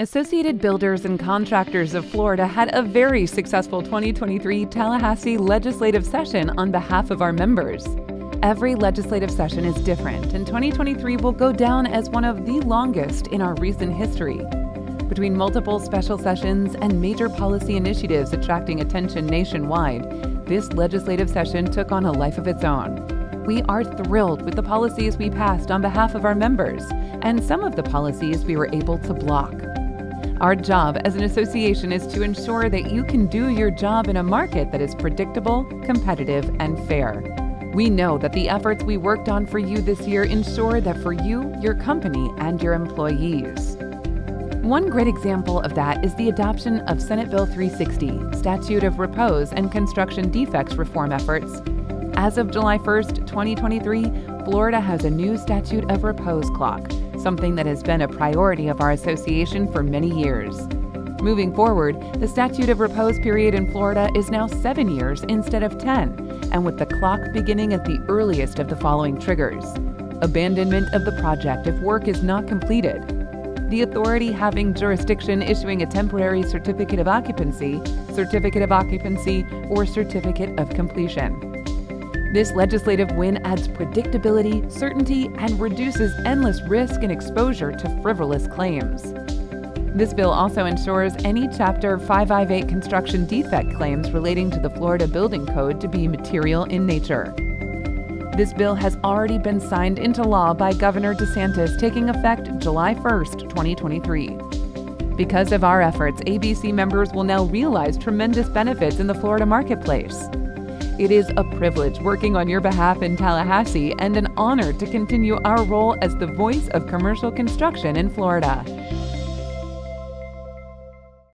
Associated Builders and Contractors of Florida had a very successful 2023 Tallahassee legislative session on behalf of our members. Every legislative session is different, and 2023 will go down as one of the longest in our recent history. Between multiple special sessions and major policy initiatives attracting attention nationwide, this legislative session took on a life of its own. We are thrilled with the policies we passed on behalf of our members and some of the policies we were able to block. Our job as an association is to ensure that you can do your job in a market that is predictable, competitive, and fair. We know that the efforts we worked on for you this year ensure that for you, your company, and your employees. One great example of that is the adoption of Senate Bill 360, Statute of Repose and Construction Defects Reform efforts. As of July 1st, 2023, Florida has a new statute of repose clock something that has been a priority of our association for many years. Moving forward, the statute of repose period in Florida is now seven years instead of 10, and with the clock beginning at the earliest of the following triggers abandonment of the project if work is not completed, the authority having jurisdiction issuing a temporary certificate of occupancy, certificate of occupancy, or certificate of completion. This legislative win adds predictability, certainty, and reduces endless risk and exposure to frivolous claims. This bill also ensures any Chapter 558 construction defect claims relating to the Florida Building Code to be material in nature. This bill has already been signed into law by Governor DeSantis, taking effect July 1, 2023. Because of our efforts, ABC members will now realize tremendous benefits in the Florida marketplace. It is a privilege working on your behalf in Tallahassee and an honor to continue our role as the voice of commercial construction in Florida.